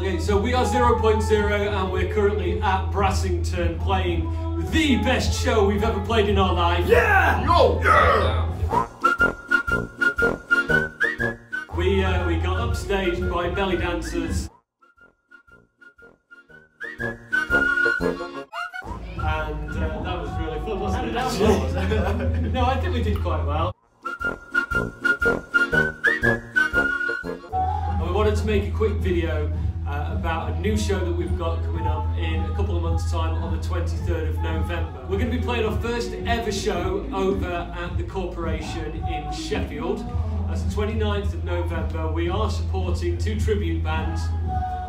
Okay, so we are 0.0 and we're currently at Brassington playing the best show we've ever played in our life. Yeah! Yo! Yeah! We, uh, we got upstaged by belly dancers. And uh, that was really fun, wasn't it? Actually? no, I think we did quite well. And we wanted to make a quick video about a new show that we've got coming up in a couple of months' time on the 23rd of November. We're going to be playing our first ever show over at the Corporation in Sheffield. That's the 29th of November. We are supporting two tribute bands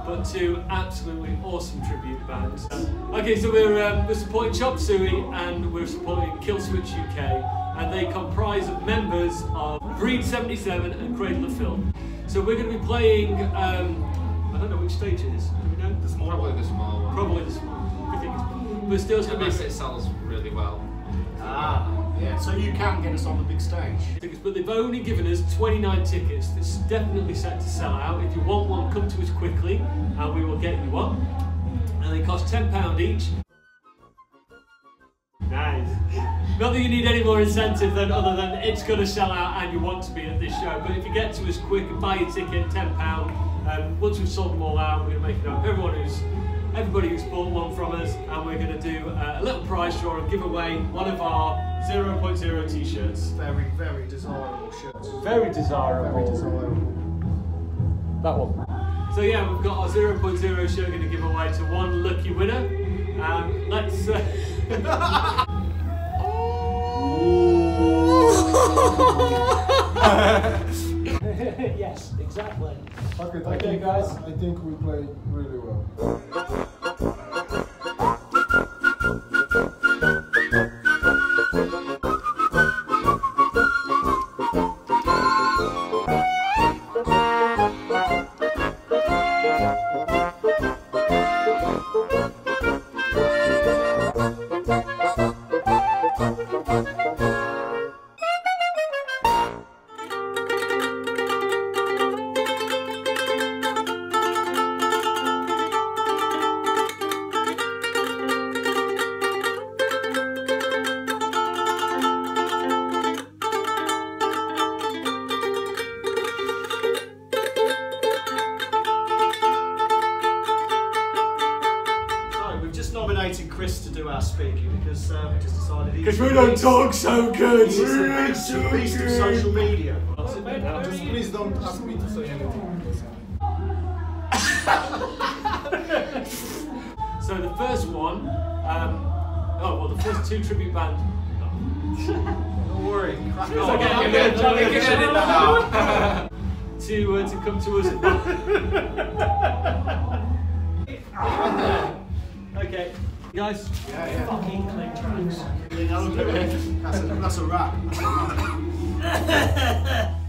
but two absolutely awesome tribute bands. Okay, so we're, um, we're supporting Chop Suey and we're supporting Killswitch UK, and they comprise of members of Breed 77 and Cradle of Filth. So we're going to be playing, um, I don't know which stage it is. Do we know? The small Probably the small one. Probably the small one. I think it's But still, it's going to be. it sells really well. Ah. Yeah, so you can get us on the big stage. But they've only given us 29 tickets. It's definitely set to sell out. If you want one, come to us quickly and we will get you one. And they cost £10 each. Nice. Not that you need any more incentive than other than it's going to sell out and you want to be at this show. But if you get to us quick and buy your ticket, £10, um, once we've sold them all out, we're going to make it up. Everyone who's everybody who's bought one from us, and we're going to do uh, a little prize draw and give away one of our 0.0 t-shirts. Very, very desirable shirts. Very desirable. Very desirable. That one. So yeah, we've got our 0.0 shirt going to give away to one lucky winner. Um, let's... Uh... yes, exactly. Okay, okay guys. I think we play really well. Chris to do our speaking because uh, we just decided because we don't talk so good. He's the beast, so beast of social media. Just please don't ask me to say anything. so the first one, um, oh well, the first two tribute band. don't worry. Crack on. Okay, I'm good. I'm good. Get it now. to uh, to come to us. okay. Guys? Yeah, yeah. Fucking click tracks. that's, a, that's a wrap.